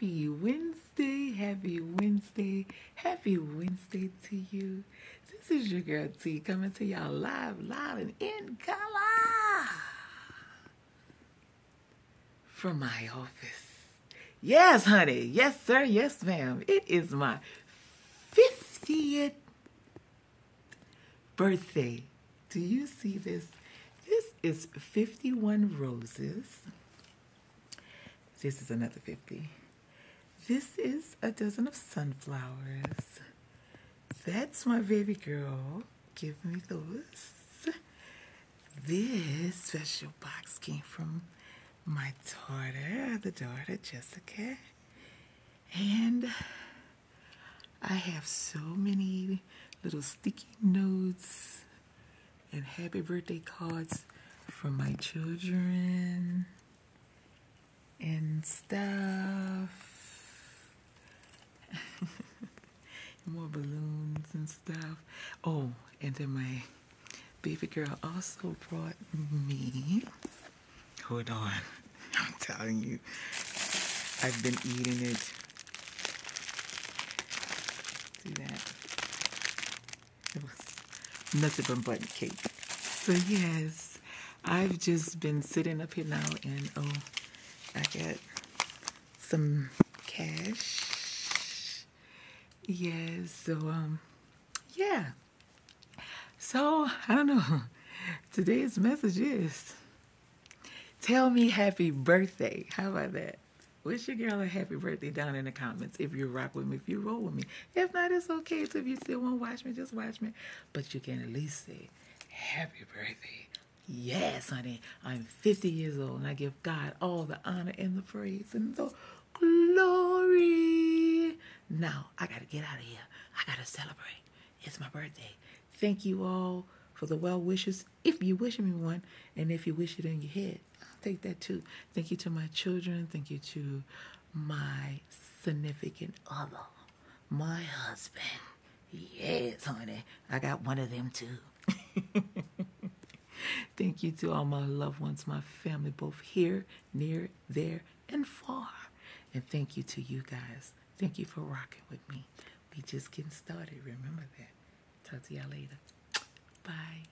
Happy Wednesday, happy Wednesday, happy Wednesday to you. This is your girl T coming to y'all live, loud, and in color from my office. Yes, honey. Yes, sir. Yes, ma'am. It is my 50th birthday. Do you see this? This is 51 roses. This is another 50. This is a dozen of sunflowers. That's my baby girl. Give me those. This special box came from my daughter, the daughter Jessica. And I have so many little sticky notes and happy birthday cards from my children and stuff. More balloons and stuff. Oh, and then my baby girl also brought me. Hold on. I'm telling you. I've been eating it. See that? It was nothing but button cake. So yes, I've just been sitting up here now and oh I got some cash. Yes, so um yeah. So I don't know. Today's message is tell me happy birthday. How about that? Wish your girl a happy birthday down in the comments if you rock with me, if you roll with me. If not, it's okay. So if you still want to watch me, just watch me. But you can at least say happy birthday Yes, honey, I'm 50 years old and I give God all the honor and the praise and the glory. Now, I got to get out of here. I got to celebrate. It's my birthday. Thank you all for the well wishes. If you wish me one, and if you wish it in your head, I'll take that too. Thank you to my children. Thank you to my significant other, my husband. Yes, honey, I got one of them too. Thank you to all my loved ones, my family, both here, near, there, and far. And thank you to you guys. Thank you for rocking with me. We just getting started. Remember that. Talk to y'all later. Bye.